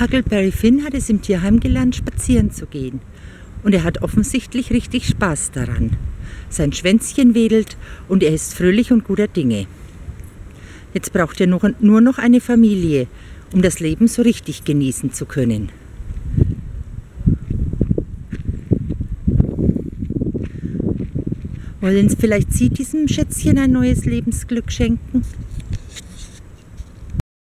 Huckleberry Finn hat es im Tierheim gelernt, spazieren zu gehen. Und er hat offensichtlich richtig Spaß daran. Sein Schwänzchen wedelt und er ist fröhlich und guter Dinge. Jetzt braucht er nur noch eine Familie, um das Leben so richtig genießen zu können. Wollen Sie vielleicht Sie diesem Schätzchen ein neues Lebensglück schenken?